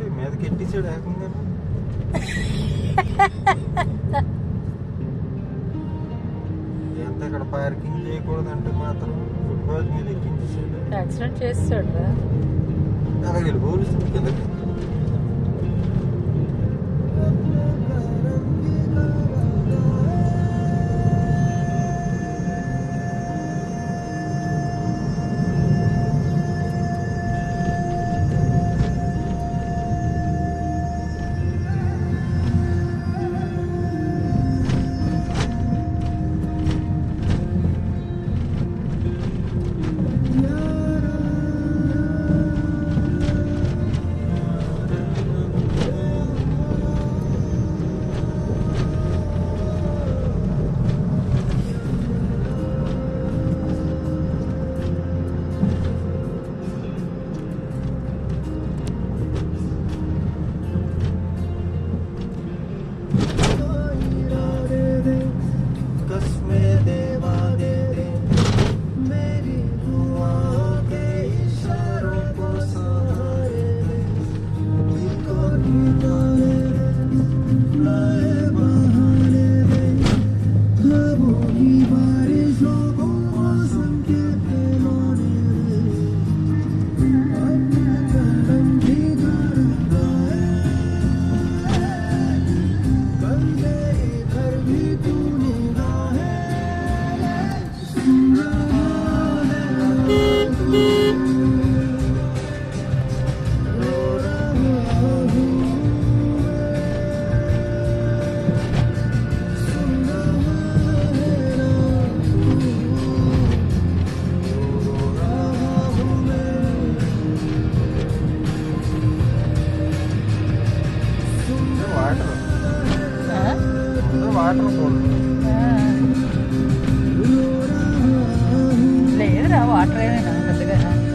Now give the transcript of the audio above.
ఏంటి మీదకి ఎట్టించాడు ఏకంగా. ఎంత ఇక్కడ పార్కింగ్ చేయకూడదంటే మాత్రం ఫుట్బాల్ మీద ఎక్కించేసాడు. యాక్సిడెంట్ చేస్తాడు అలాగే వెళ్ళి కిందకి வாட்டரும் போடணும் இல்லை எதிராக வாட்டரே நான் கற்றுக்கிறேன்